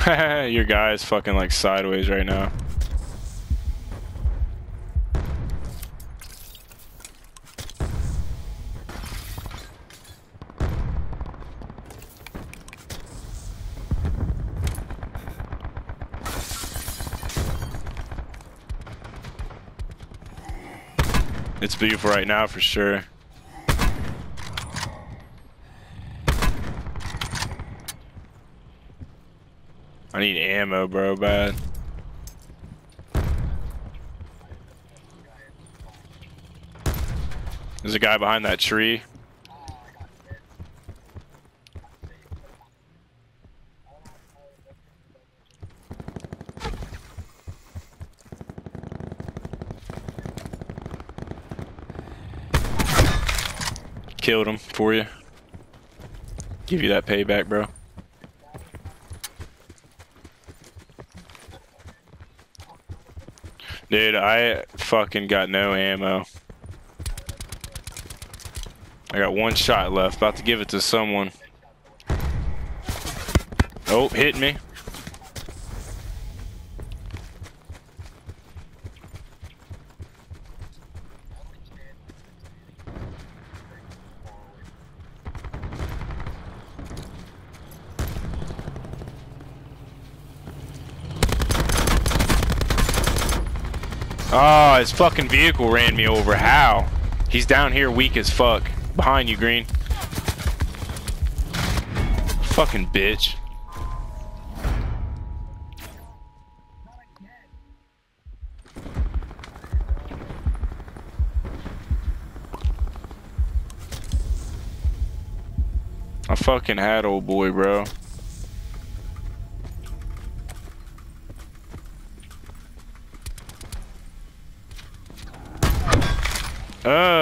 Your guy is fucking like sideways right now. It's beautiful right now for sure. I need ammo, bro, bad. There's a guy behind that tree. Killed him for you. Give you that payback, bro. Dude, I fucking got no ammo. I got one shot left. About to give it to someone. Oh, hit me. Oh, his fucking vehicle ran me over. How? He's down here weak as fuck. Behind you, Green. Fucking bitch. I fucking had old boy, bro. Uh